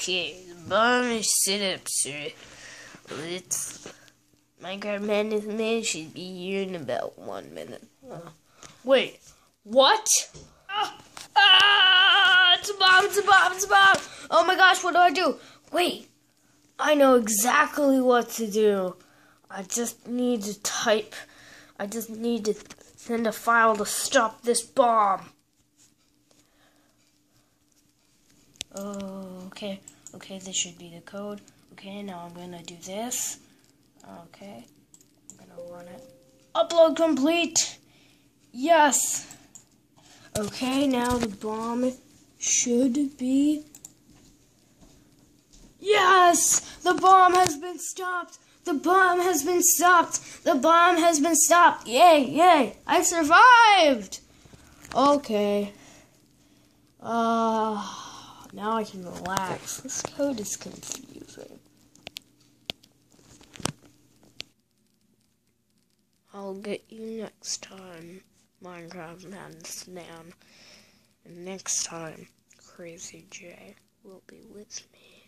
Okay, bomb sit-ups are let's Minecraft Madness Man should be here in about one minute. Uh, Wait, what? Oh my gosh, what do I do? Wait, I know exactly what to do. I just need to type, I just need to send a file to stop this bomb. Oh, okay, okay, this should be the code. Okay, now I'm gonna do this. Okay, I'm gonna run it. Upload complete! Yes! Okay, now the bomb should be. Yes! The bomb has been stopped! The bomb has been stopped! The bomb has been stopped! Yay, yay! I survived! Okay. Uh, now I can relax. This code is confusing. I'll get you next time, Minecraft Madness. And next time, Crazy J will be with me.